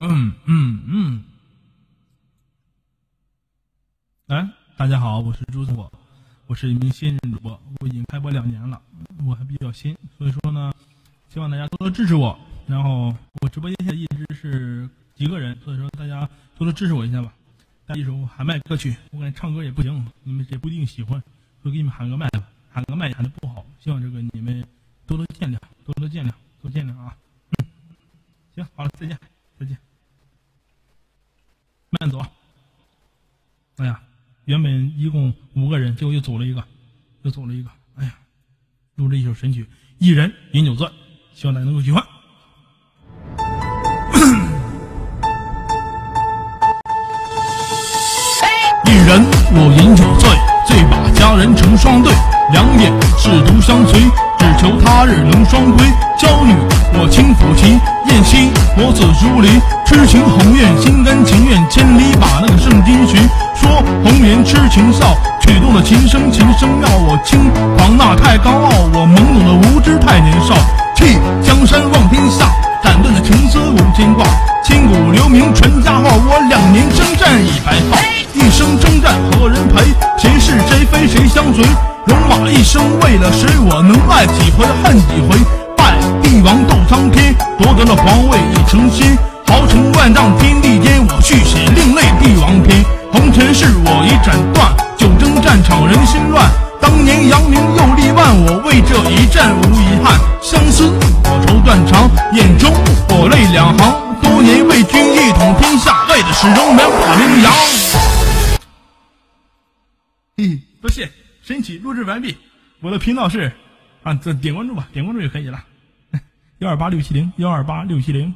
嗯嗯嗯。哎，大家好，我是朱子火，我是一名新人主播，我已经开播两年了，我还比较新，所以说呢，希望大家多多支持我。然后我直播间现在一直是几个人，所以说大家多多支持我一下吧。带一首喊麦歌曲，我感觉唱歌也不行，你们也不一定喜欢，就给你们喊个麦吧，喊个麦喊的不好，希望这个你们多多见谅，多多见谅，多见谅啊。嗯，行，好了，再见，再见。慢走。哎呀，原本一共五个人，结果又走了一个，又走了一个。哎呀，录了一首神曲《一人饮酒醉》，希望大家能够喜欢。一人我饮酒醉，醉把佳人成双对，两眼是独相随，只求他日能双归。娇女我轻抚琴，我自如离，痴情红颜，心甘情愿，千里把那个圣经寻。说红颜痴情笑，曲动的琴声琴声妙。我轻狂那太高傲，我懵懂的无知太年少。替江山望天下，斩断了情丝无牵挂。千古留名传佳话，我两年征战已白发。一生征战何人陪？谁是谁非谁相随？戎马一生为了谁？我能爱几回恨几回？得了皇位已成仙。豪情万丈天地间，我续写另类帝王篇。红尘事我已斩断，九征战场人心乱。当年扬名又立万，我为这一战无遗憾。相思我愁断肠，眼中我泪两行。多年为君一统天下，为的是荣名把名扬。多谢，神曲录制完毕。我的频道是啊，这点关注吧，点关注就可以了。幺二八六七零幺二八六七零。